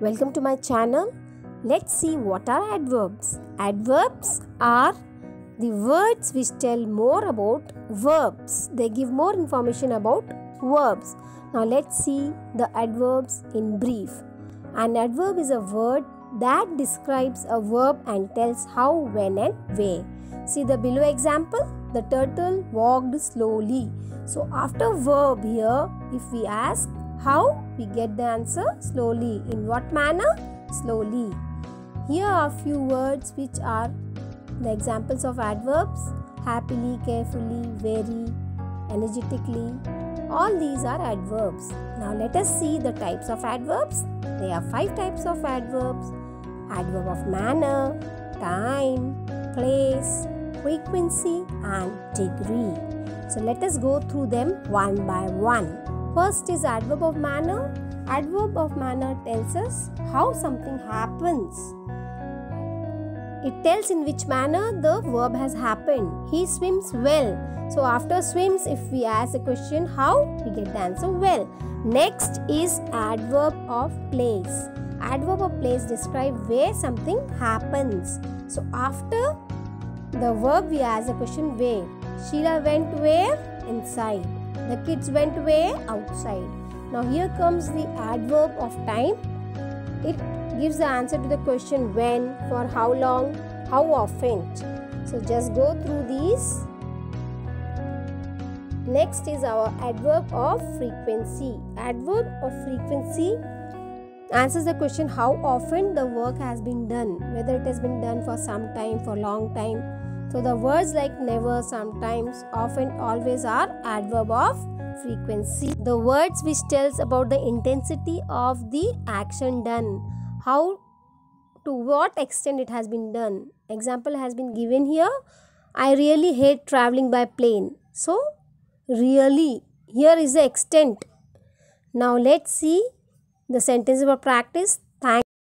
Welcome to my channel. Let's see what are adverbs. Adverbs are the words which tell more about verbs. They give more information about verbs. Now let's see the adverbs in brief. An adverb is a word that describes a verb and tells how, when and where. See the below example. The turtle walked slowly. So after verb here, if we ask how, we get the answer slowly. In what manner? Slowly. Here are few words which are the examples of adverbs happily, carefully, very, energetically. All these are adverbs. Now let us see the types of adverbs. There are five types of adverbs adverb of manner, time, place, frequency, and degree. So let us go through them one by one. First is adverb of manner. Adverb of manner tells us how something happens. It tells in which manner the verb has happened. He swims well. So after swims, if we ask a question how, we get the answer well. Next is adverb of place. Adverb of place describe where something happens. So after the verb, we ask a question where. Sheila went where? Inside. The kids went way Outside. Now here comes the adverb of time. It gives the answer to the question when, for how long, how often. So just go through these. Next is our adverb of frequency. Adverb of frequency answers the question how often the work has been done, whether it has been done for some time, for long time. So the words like never, sometimes, often, always are adverb of frequency. The words which tells about the intensity of the action done, how to what extent it has been done. Example has been given here. I really hate traveling by plane. So really here is the extent. Now let's see the sentence about practice.